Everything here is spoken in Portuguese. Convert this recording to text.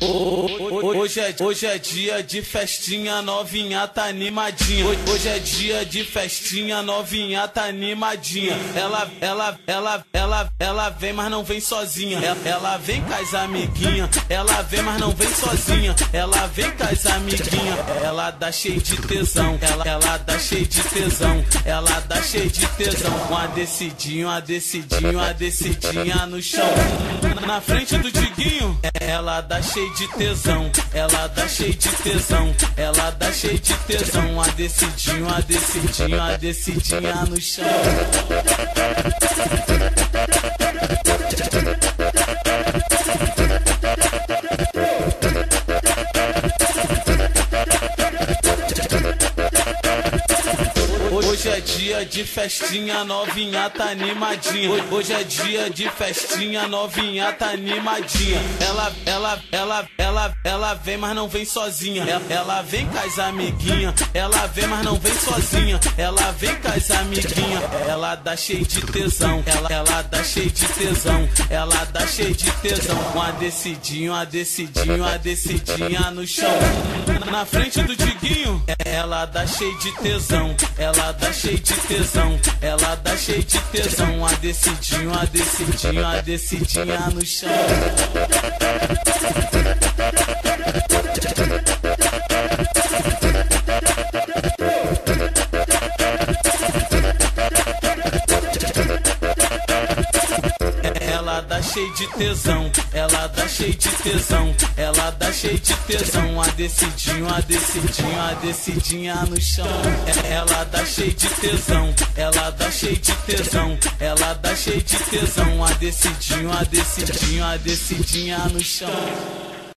Hoje é, hoje é dia de festinha, novinha tá animadinha. Hoje é dia de festinha, novinha tá animadinha. Ela, ela, ela, ela, ela vem, mas não vem sozinha. Ela, vem com as amiguinhas. Ela vem, mas não vem sozinha. Ela vem com as amiguinhas. Ela dá cheio de tesão. Ela, ela dá cheio de tesão. Ela dá cheio de tesão. Uma decidinha, uma decidinha, uma decidinha no chão. Na frente do Diguinho, ela dá cheio de tesão. Ela dá cheio de tesão. Ela dá cheio de tesão. Uma decidinha, uma decidinha, uma decidinha no chão. Hoje é dia de festinha, novinha tá animadinha. Hoje é dia de festinha, novinha tá animadinha. Ela, ela, ela, ela, ela vem, mas não vem sozinha. Ela, vem com as amiguinhas. Ela vem, mas não vem sozinha. Ela vem com as amiguinhas. Ela dá cheio de tesão. Ela, ela dá cheio de tesão. Ela dá cheio de tesão. Uma decidinha, uma decidinha, uma decidinha no chão. Na frente do Diguinho, ela dá cheio de tesão. Ela dá cheio de tesão. Ela dá cheio de tesão. Uma decidinha, uma decidinha, uma decidinha no chão. Cheio de tesão, ela dá cheio de tesão, ela dá cheio de tesão, uma decidinha, uma decidinha, uma decidinha no chão. Ela dá cheio de tesão, ela dá cheio de tesão, ela dá cheio de tesão, uma decidinha, uma decidinha, uma decidinha no chão.